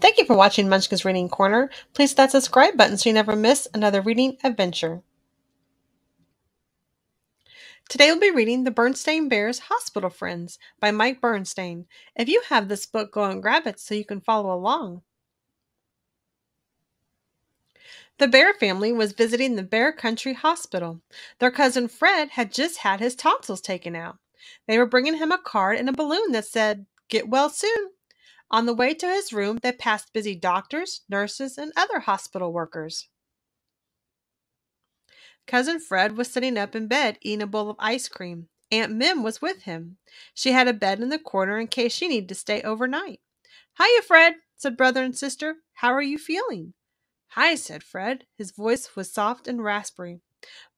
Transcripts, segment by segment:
Thank you for watching Munchkin's Reading Corner. Please hit that subscribe button so you never miss another reading adventure. Today we'll be reading The Berenstain Bears Hospital Friends by Mike Berenstain. If you have this book, go and grab it so you can follow along. The Bear family was visiting the Bear Country Hospital. Their cousin Fred had just had his tonsils taken out. They were bringing him a card and a balloon that said, Get well soon. On the way to his room, they passed busy doctors, nurses, and other hospital workers. Cousin Fred was sitting up in bed eating a bowl of ice cream. Aunt Mim was with him. She had a bed in the corner in case she needed to stay overnight. Hiya, Fred, said brother and sister. How are you feeling? Hi, said Fred. His voice was soft and raspy.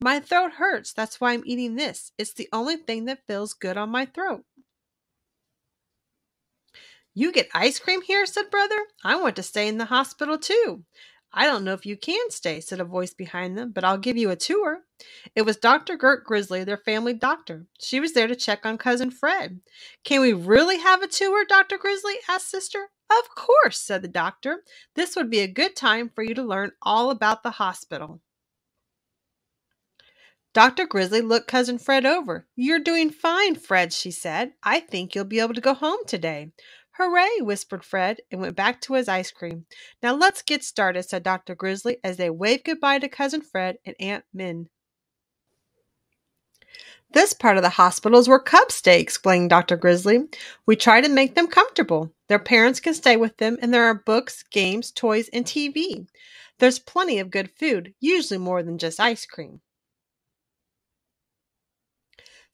My throat hurts. That's why I'm eating this. It's the only thing that feels good on my throat. You get ice cream here, said Brother. I want to stay in the hospital too. I don't know if you can stay, said a voice behind them, but I'll give you a tour. It was Dr. Gert Grizzly, their family doctor. She was there to check on Cousin Fred. Can we really have a tour, Dr. Grizzly? asked Sister. Of course, said the doctor. This would be a good time for you to learn all about the hospital. Dr. Grizzly looked Cousin Fred over. You're doing fine, Fred, she said. I think you'll be able to go home today. Hooray, whispered Fred and went back to his ice cream. Now let's get started, said Dr. Grizzly as they waved goodbye to Cousin Fred and Aunt Min. This part of the hospital is where cubs stay, explained Dr. Grizzly. We try to make them comfortable. Their parents can stay with them, and there are books, games, toys, and TV. There's plenty of good food, usually more than just ice cream.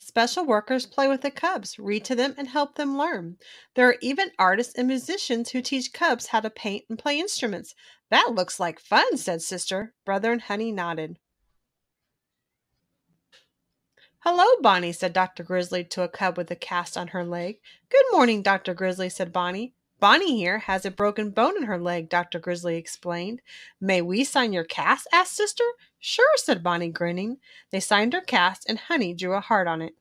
Special workers play with the cubs, read to them, and help them learn. There are even artists and musicians who teach cubs how to paint and play instruments. That looks like fun, said Sister. Brother and Honey nodded. Hello, Bonnie, said Dr. Grizzly to a cub with a cast on her leg. Good morning, Dr. Grizzly, said Bonnie. Bonnie here has a broken bone in her leg, Dr. Grizzly explained. May we sign your cast? asked Sister. Sure, said Bonnie, grinning. They signed her cast, and Honey drew a heart on it.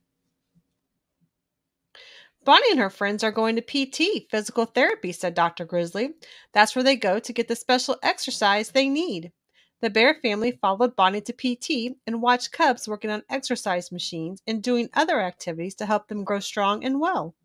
Bonnie and her friends are going to PT, physical therapy, said Dr. Grizzly. That's where they go to get the special exercise they need. The bear family followed Bonnie to PT and watched cubs working on exercise machines and doing other activities to help them grow strong and well.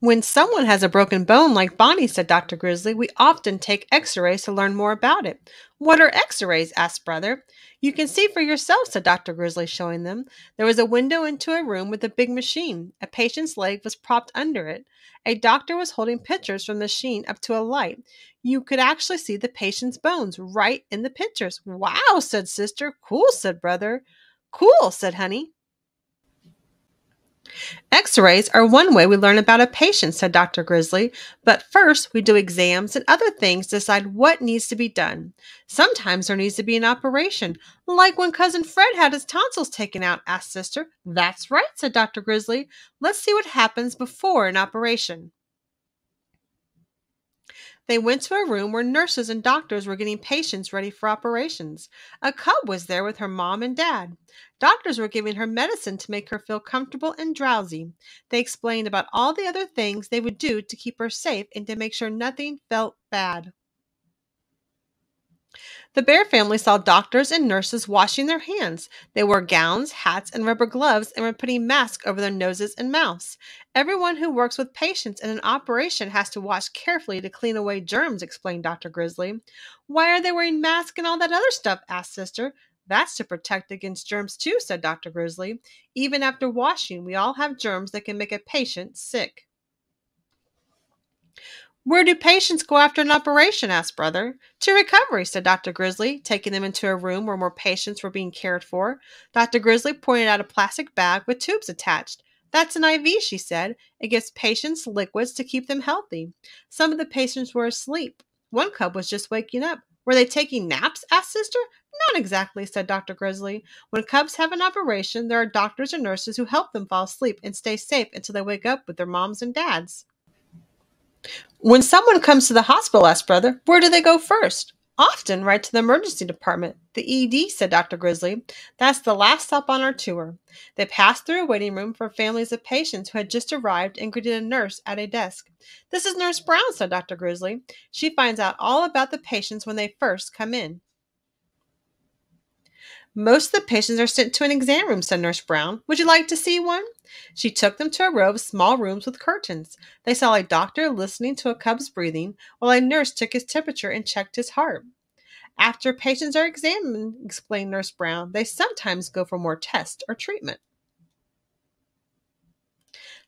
When someone has a broken bone, like Bonnie, said Dr. Grizzly, we often take x rays to learn more about it. What are x rays? asked Brother. You can see for yourself, said Dr. Grizzly, showing them. There was a window into a room with a big machine. A patient's leg was propped under it. A doctor was holding pictures from the machine up to a light. You could actually see the patient's bones right in the pictures. Wow, said Sister. Cool, said Brother. Cool, said Honey. X rays are one way we learn about a patient, said Dr. Grizzly. But first, we do exams and other things to decide what needs to be done. Sometimes there needs to be an operation, like when Cousin Fred had his tonsils taken out, asked Sister. That's right, said Dr. Grizzly. Let's see what happens before an operation. They went to a room where nurses and doctors were getting patients ready for operations. A cub was there with her mom and dad. Doctors were giving her medicine to make her feel comfortable and drowsy. They explained about all the other things they would do to keep her safe and to make sure nothing felt bad. The bear family saw doctors and nurses washing their hands. They wore gowns, hats, and rubber gloves and were putting masks over their noses and mouths. Everyone who works with patients in an operation has to wash carefully to clean away germs, explained Dr. Grizzly. Why are they wearing masks and all that other stuff? asked Sister. That's to protect against germs too, said Dr. Grizzly. Even after washing, we all have germs that can make a patient sick. Where do patients go after an operation? asked Brother. To recovery, said Dr. Grizzly, taking them into a room where more patients were being cared for. Dr. Grizzly pointed out a plastic bag with tubes attached. That's an IV, she said. It gives patients liquids to keep them healthy. Some of the patients were asleep. One cub was just waking up. Were they taking naps? asked Sister. Not exactly, said Dr. Grizzly. When cubs have an operation, there are doctors and nurses who help them fall asleep and stay safe until they wake up with their moms and dads. When someone comes to the hospital, asked Brother, where do they go first? Often right to the emergency department. The ED, said Dr. Grizzly. That's the last stop on our tour. They passed through a waiting room for families of patients who had just arrived and greeted a nurse at a desk. This is Nurse Brown, said Dr. Grizzly. She finds out all about the patients when they first come in. Most of the patients are sent to an exam room, said Nurse Brown. Would you like to see one? She took them to a row of small rooms with curtains. They saw a doctor listening to a cub's breathing, while a nurse took his temperature and checked his heart. After patients are examined, explained Nurse Brown, they sometimes go for more tests or treatment.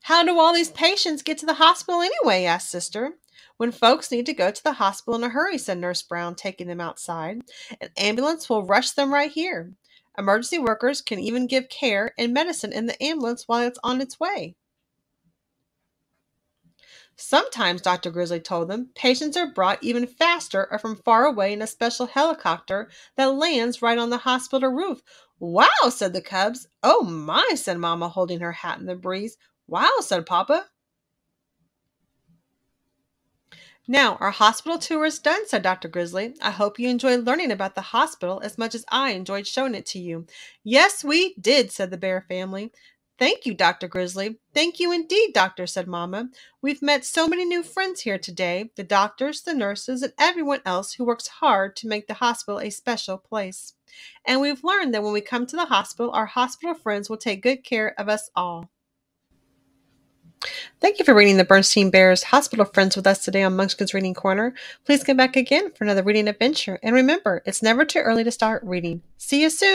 How do all these patients get to the hospital anyway? asked Sister. When folks need to go to the hospital in a hurry, said Nurse Brown, taking them outside, an ambulance will rush them right here. Emergency workers can even give care and medicine in the ambulance while it's on its way. Sometimes, Dr. Grizzly told them, patients are brought even faster or from far away in a special helicopter that lands right on the hospital roof. Wow, said the cubs. Oh my, said Mama, holding her hat in the breeze. Wow, said Papa. Now, our hospital tour is done, said Dr. Grizzly. I hope you enjoyed learning about the hospital as much as I enjoyed showing it to you. Yes, we did, said the bear family. Thank you, Dr. Grizzly. Thank you indeed, Doctor, said Mamma. We've met so many new friends here today the doctors, the nurses, and everyone else who works hard to make the hospital a special place. And we've learned that when we come to the hospital, our hospital friends will take good care of us all. Thank you for reading the Berenstain Bears Hospital Friends with us today on Munchkin's Reading Corner. Please come back again for another reading adventure. And remember, it's never too early to start reading. See you soon.